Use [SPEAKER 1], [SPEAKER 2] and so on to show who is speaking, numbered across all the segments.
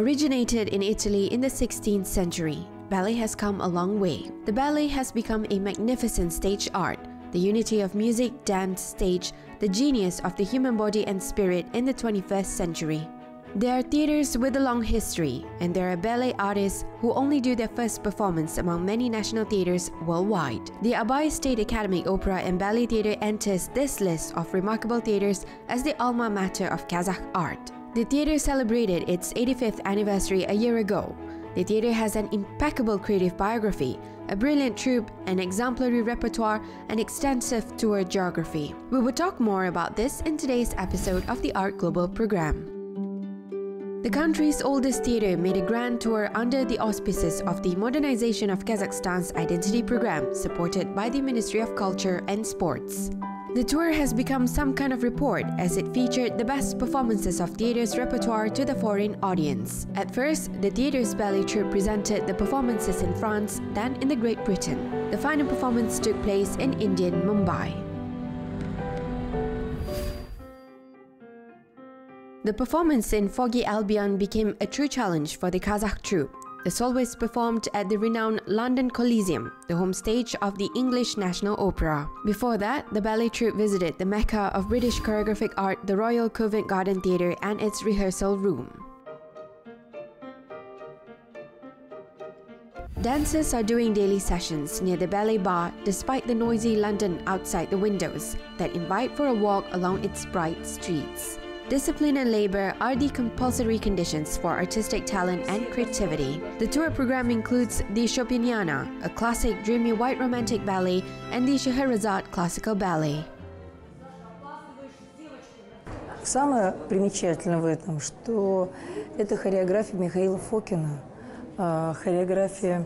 [SPEAKER 1] Originated in Italy in the 16th century, ballet has come a long way. The ballet has become a magnificent stage art, the unity of music, dance, stage, the genius of the human body and spirit in the 21st century. There are theaters with a long history, and there are ballet artists who only do their first performance among many national theaters worldwide. The Abai State Academic Opera and Ballet Theatre enters this list of remarkable theaters as the alma mater of Kazakh art. The theatre celebrated its 85th anniversary a year ago. The theatre has an impeccable creative biography, a brilliant troupe, an exemplary repertoire, and extensive tour geography. We will talk more about this in today's episode of the Art Global program. The country's oldest theatre made a grand tour under the auspices of the Modernization of Kazakhstan's Identity Program, supported by the Ministry of Culture and Sports. The tour has become some kind of report as it featured the best performances of theatre's repertoire to the foreign audience. At first, the theatre's ballet troupe presented the performances in France, then in the Great Britain. The final performance took place in Indian Mumbai. The performance in Foggy Albion became a true challenge for the Kazakh troupe. The soloists performed at the renowned London Coliseum, the home stage of the English National Opera. Before that, the ballet troupe visited the mecca of British choreographic art, the Royal Covent Garden Theatre and its rehearsal room. Dancers are doing daily sessions near the ballet bar despite the noisy London outside the windows that invite for a walk along its bright streets. Discipline and labor are the compulsory conditions for artistic talent and creativity. The tour program includes the Chopiniana, a classic dreamy white romantic ballet, and the Scheherazade classical ballet.
[SPEAKER 2] Самое примечательное в этом, что это хореография Михаила Фокина, хореография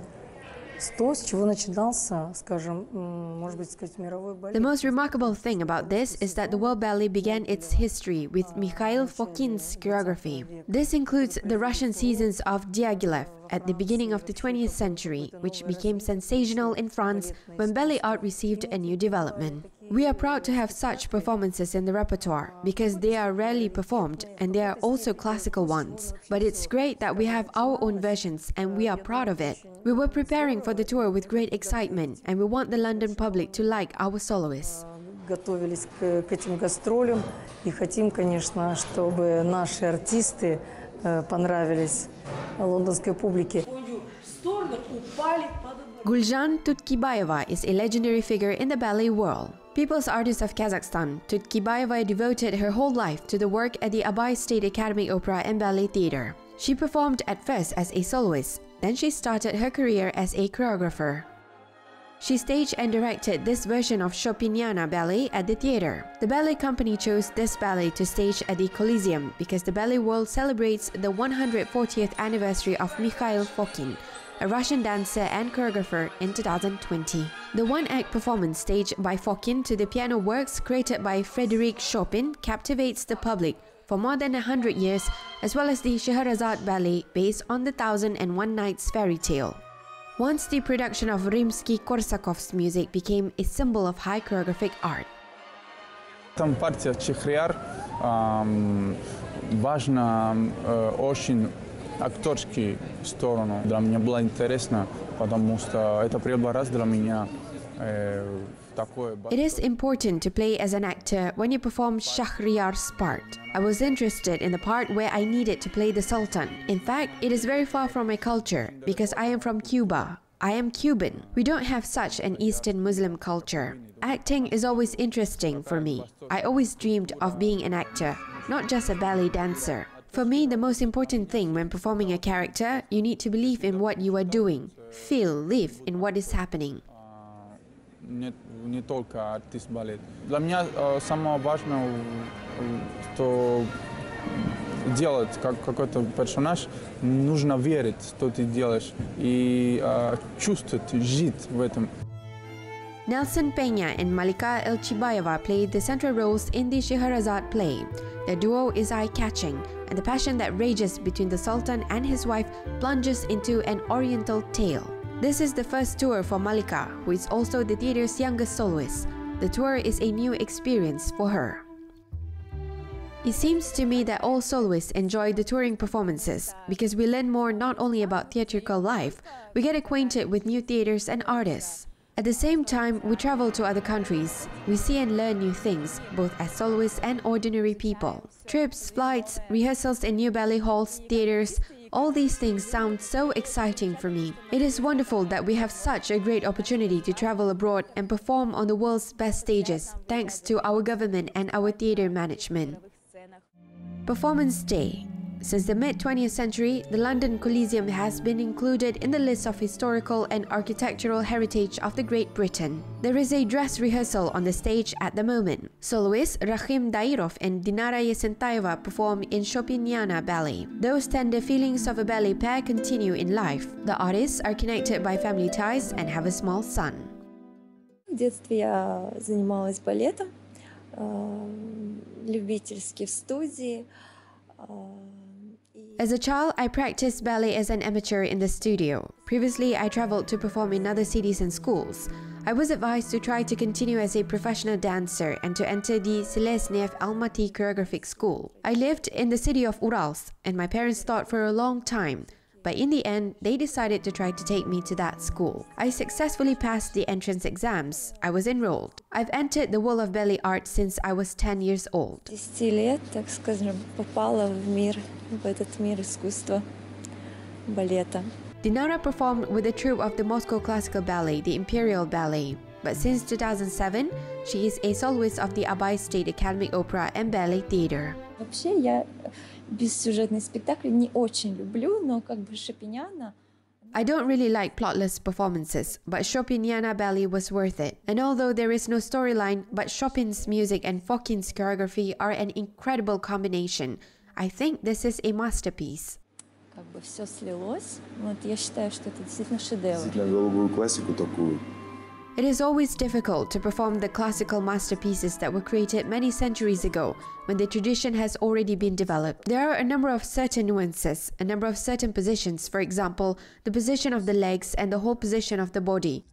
[SPEAKER 1] the most remarkable thing about this is that the World Ballet began its history with Mikhail Fokin's choreography. This includes the Russian seasons of Diaghilev at the beginning of the 20th century, which became sensational in France when ballet art received a new development. We are proud to have such performances in the repertoire because they are rarely performed and they are also classical ones. But it's great that we have our own versions and we are proud of it. We were preparing for the tour with great excitement and we want the London public to like our soloists.
[SPEAKER 2] Готовились к, к этим гастролям и хотим, конечно, чтобы наши артисты э, понравились лондонской публике.
[SPEAKER 1] Guljan Tutkibayeva is a legendary figure in the ballet world. People's Artist of Kazakhstan, Tutkibayeva devoted her whole life to the work at the Abai State Academy Opera and Ballet Theatre. She performed at first as a soloist, then she started her career as a choreographer. She staged and directed this version of Chopiniana ballet at the theater. The ballet company chose this ballet to stage at the Coliseum because the ballet world celebrates the 140th anniversary of Mikhail Fokin, a Russian dancer and choreographer in 2020. The one-act performance staged by Fokin to the piano works created by Frederic Chopin captivates the public for more than a hundred years, as well as the Scheherazade ballet based on the Thousand and One Nights fairy tale. Once the production of Rimsky-Korsakov's music became a symbol of high choreographic art.
[SPEAKER 3] Там партия Чехриар важна очень актерский сторону. Для меня было интересно, потому что это первый раз для меня
[SPEAKER 1] it is important to play as an actor when you perform Shahryar's part. I was interested in the part where I needed to play the Sultan. In fact, it is very far from my culture because I am from Cuba. I am Cuban. We don't have such an Eastern Muslim culture. Acting is always interesting for me. I always dreamed of being an actor, not just a ballet dancer. For me, the most important thing when performing a character, you need to believe in what you are doing, feel, live in what is happening
[SPEAKER 3] не только артист балет. Для меня э, самое важное, что делать как какой-то персонаж, нужно верить, что ты делаешь, э, чувствовать, жить в этом.
[SPEAKER 1] Nelson Peña and Malika Elchibayeva played the central roles in the Scheherazade play. The duo is eye-catching, and the passion that rages between the Sultan and his wife plunges into an oriental tale. This is the first tour for Malika, who is also the theater's youngest soloist. The tour is a new experience for her. It seems to me that all soloists enjoy the touring performances because we learn more not only about theatrical life, we get acquainted with new theaters and artists. At the same time, we travel to other countries. We see and learn new things, both as soloists and ordinary people. Trips, flights, rehearsals in new ballet halls, theaters, all these things sound so exciting for me. It is wonderful that we have such a great opportunity to travel abroad and perform on the world's best stages, thanks to our government and our theater management. Performance Day since the mid 20th century, the London Coliseum has been included in the list of historical and architectural heritage of the Great Britain. There is a dress rehearsal on the stage at the moment. Soloists Rakhim Dairov and Dinara Yesentayeva perform in Chopiniana Ballet. Those tender feelings of a ballet pair continue in life. The artists are connected by family ties and have a small son.
[SPEAKER 4] В детстве я занималась балетом, э, любительски в студии.
[SPEAKER 1] as a child, I practiced ballet as an amateur in the studio. Previously, I traveled to perform in other cities and schools. I was advised to try to continue as a professional dancer and to enter the Seleznev Almaty Choreographic School. I lived in the city of Urals, and my parents thought for a long time but in the end, they decided to try to take me to that school. I successfully passed the entrance exams. I was enrolled. I've entered the world of ballet art since I was 10 years old.
[SPEAKER 4] 10 лет, так скажем, попала в мир, в этот мир искусства балета.
[SPEAKER 1] Dinara performed with the troupe of the Moscow Classical Ballet, the Imperial Ballet. But since 2007, she is a soloist of the Abai State Academic Opera and Ballet Theatre.
[SPEAKER 4] Вообще, я бессюжетные спектакли не очень люблю, но как бы Шапиняна
[SPEAKER 1] I don't really like plotless performances, but Chopiniana Ballet was worth it. And although there is no storyline, but Chopin's music and Fokin's choreography are an incredible combination. I think this is a masterpiece.
[SPEAKER 4] как бы все слилось. Вот я считаю, что это действительно шедевр.
[SPEAKER 5] Действительно голубую классику такую.
[SPEAKER 1] it is always difficult to perform the classical masterpieces that were created many centuries ago when the tradition has already been developed. There are a number of certain nuances, a number of certain positions, for example, the position of the legs and the whole position of the body.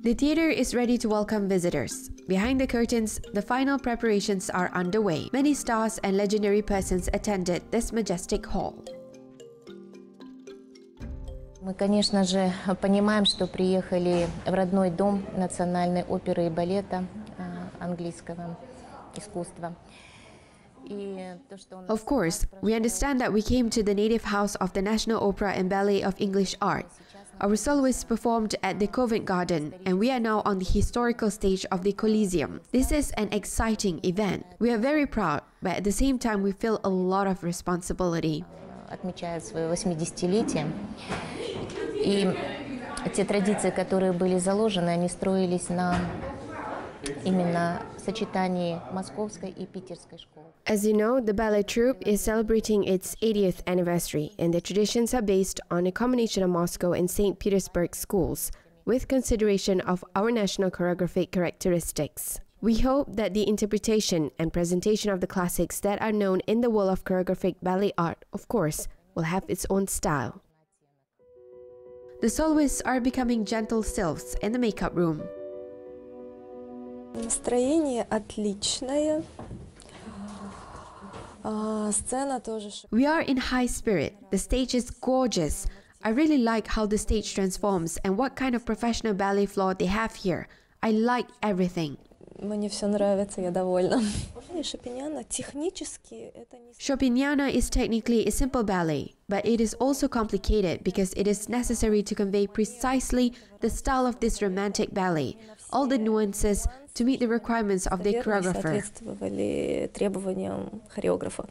[SPEAKER 1] The theater is ready to welcome visitors. Behind the curtains, the final preparations are underway. Many stars and legendary persons attended this majestic hall.
[SPEAKER 6] Мы, конечно же, понимаем, что приехали в родной дом национальной оперы и балета э, английского искусства. И то, что у нас
[SPEAKER 1] Of course, we understand that we came to the native house of the National Opera and Ballet of English Art. Our soloists performed at the Covent Garden, and we are now on the historical stage of the Coliseum. This is an exciting event. We are very proud, but at the same time, we feel a lot of responsibility.
[SPEAKER 6] отмечают свое 80-летие. И те традиции, которые были заложены, они строились на именно сочетании московской и питерской школы.
[SPEAKER 1] As you know, the ballet troupe is celebrating its 80th anniversary, and the traditions are based on a combination of Moscow and St. Petersburg schools, with consideration of our national choreographic characteristics. We hope that the interpretation and presentation of the classics that are known in the world of choreographic ballet art, of course, will have its own style. The soloists are becoming gentle sylphs in the makeup room.
[SPEAKER 4] Настроение отличное. А, Сцена тоже ш-
[SPEAKER 1] We are in high spirit. The stage is gorgeous. I really like how the stage transforms and what kind of professional ballet floor they have here. I like everything.
[SPEAKER 4] Мне все нравится, я довольна. Шапиняна технически это не...
[SPEAKER 1] Chopiniana is technically a simple ballet, but it is also complicated because it is necessary to convey precisely the style of this romantic ballet, all the nuances to meet the requirements of the
[SPEAKER 4] Верно
[SPEAKER 1] choreographer.
[SPEAKER 4] соответствовали требованиям хореографа.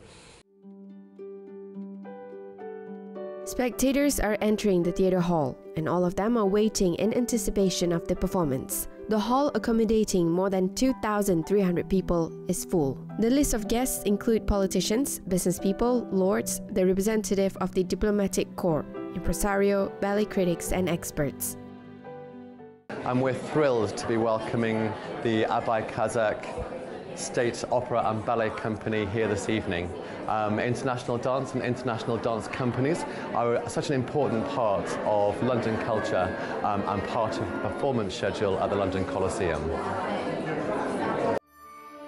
[SPEAKER 1] Spectators are entering the theater hall, and all of them are waiting in anticipation of the performance. The hall, accommodating more than 2,300 people, is full. The list of guests include politicians, business people, lords, the representative of the diplomatic corps, impresario, ballet critics, and experts.
[SPEAKER 7] and we're thrilled to be welcoming the Abai Kazakh State Opera and Ballet Company here this evening. Um, international dance and international dance companies are such an important part of London culture um, and part of the performance schedule at the London Coliseum.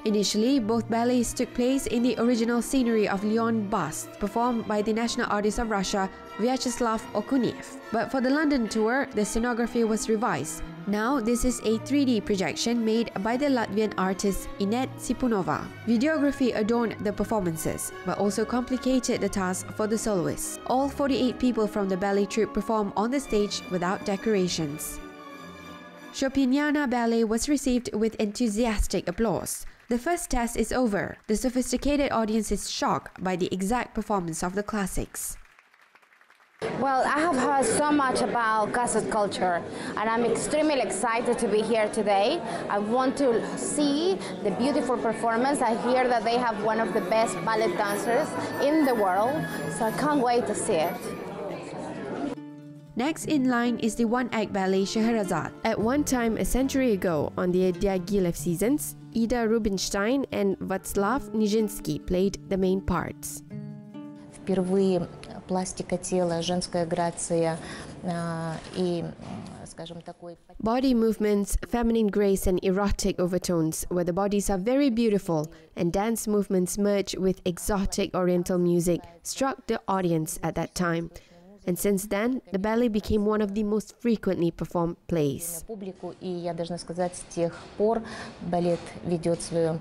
[SPEAKER 1] Initially, both ballets took place in the original scenery of Leon Bakst, performed by the national artist of Russia, Vyacheslav Okuniev. But for the London tour, the scenography was revised. Now, this is a 3D projection made by the Latvian artist Inet Sipunova. Videography adorned the performances, but also complicated the task for the soloists. All 48 people from the ballet troupe perform on the stage without decorations. Chopiniana Ballet was received with enthusiastic applause. The first test is over. The sophisticated audience is shocked by the exact performance of the classics.
[SPEAKER 8] Well, I have heard so much about Kazakh culture and I'm extremely excited to be here today. I want to see the beautiful performance. I hear that they have one of the best ballet dancers in the world, so I can't wait to see it.
[SPEAKER 1] Next in line is the one-act ballet Scheherazade. At one time a century ago, on the Diaghilev seasons, Ida Rubinstein and Václav Nijinsky played the main parts.
[SPEAKER 6] Впервые пластика тела, женская грация и скажем, такой...
[SPEAKER 1] Body movements, feminine grace and erotic overtones, where the bodies are very beautiful, and dance movements merge with exotic oriental music, struck the audience at that time. And since then, the ballet became one of the most frequently performed plays.
[SPEAKER 6] Публику, и я должна сказать, с тех пор балет ведет свое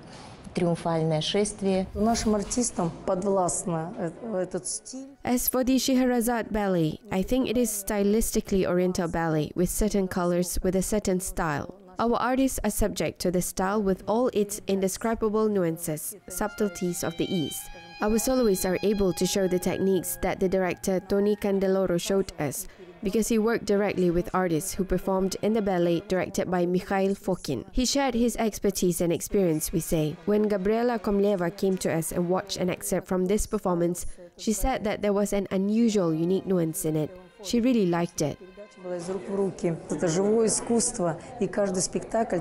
[SPEAKER 6] триумфальное шествие.
[SPEAKER 2] Нашим артистам подвластно этот стиль.
[SPEAKER 1] As for the Scheherazade ballet, I think it is stylistically oriental ballet with certain colors with a certain style. Our artists are subject to the style with all its indescribable nuances, subtleties of the East. Our soloists are able to show the techniques that the director Tony Candeloro showed us because he worked directly with artists who performed in the ballet directed by Mikhail Fokin. He shared his expertise and experience, we say. When Gabriela Komleva came to us and watched an excerpt from this performance, she said that there was an unusual, unique nuance in it. She really liked it.
[SPEAKER 2] из рук в руки. Это живое искусство, и каждый спектакль,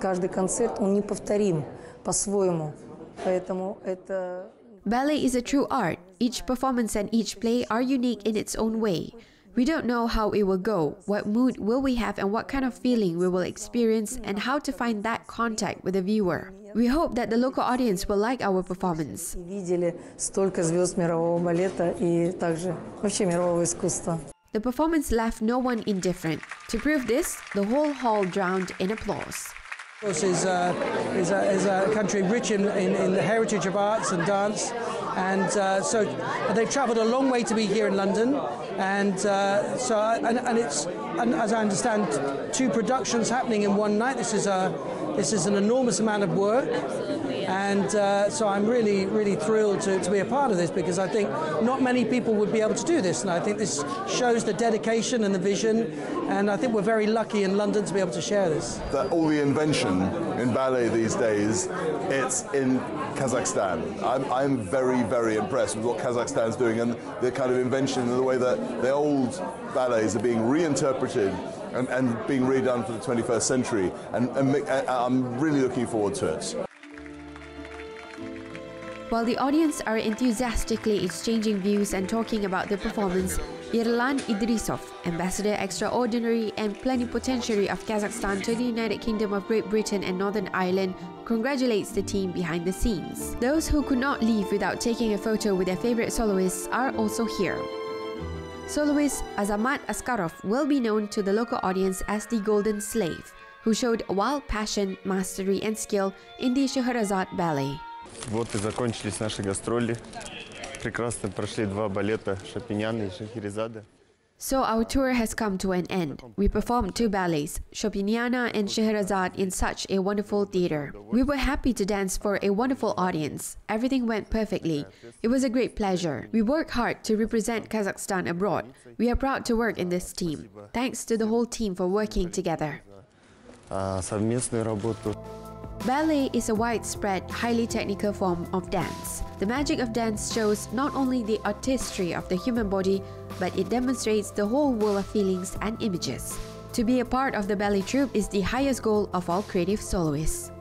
[SPEAKER 2] каждый концерт, он неповторим по-своему. Поэтому это...
[SPEAKER 1] Ballet is a true art. Each performance and each play are unique in its own way. We don't know how it will go, what mood will we have and what kind of feeling we will experience and how to find that contact with the viewer. We hope that the local audience will like our performance.
[SPEAKER 2] Видели столько звезд мирового балета и также вообще мирового искусства.
[SPEAKER 1] The performance left no one indifferent. To prove this, the whole hall drowned in applause.
[SPEAKER 9] Course is, uh, is, a, is, a, country rich in, in, in, the heritage of arts and dance, and uh, so they've travelled a long way to be here in London, and uh, so and, and it's and as I understand, two productions happening in one night. This is a this is an enormous amount of work, and uh, so I'm really, really thrilled to, to be a part of this because I think not many people would be able to do this. And I think this shows the dedication and the vision. And I think we're very lucky in London to be able to share this.
[SPEAKER 5] That all the invention in ballet these days, it's in Kazakhstan. I'm, I'm very, very impressed with what Kazakhstan's doing and the kind of invention and the way that the old ballets are being reinterpreted and, and being redone for the 21st century. And, and I'm really looking forward to it.
[SPEAKER 1] While the audience are enthusiastically exchanging views and talking about the performance, Yerlan Idrisov, Ambassador Extraordinary and Plenipotentiary of Kazakhstan to the United Kingdom of Great Britain and Northern Ireland, congratulates the team behind the scenes. Those who could not leave without taking a photo with their favorite soloists are also here. Soloist Azamat Askarov will be known to the local audience as the Golden Slave, who showed wild passion, mastery and skill in the Scheherazade ballet.
[SPEAKER 10] Вот и закончились наши гастроли. Прекрасно прошли два балета и Шахерезада.
[SPEAKER 1] So our tour has come to an end. We performed two ballets, Chopiniana and Scheherazade in such a wonderful theater. We were happy to dance for a wonderful audience. Everything went perfectly. It was a great pleasure. We work hard to represent Kazakhstan abroad. We are proud to work in this team. Thanks to the whole team for working together.
[SPEAKER 10] совместную работу.
[SPEAKER 1] Ballet is a widespread, highly technical form of dance. The magic of dance shows not only the artistry of the human body, but it demonstrates the whole world of feelings and images. To be a part of the ballet troupe is the highest goal of all creative soloists.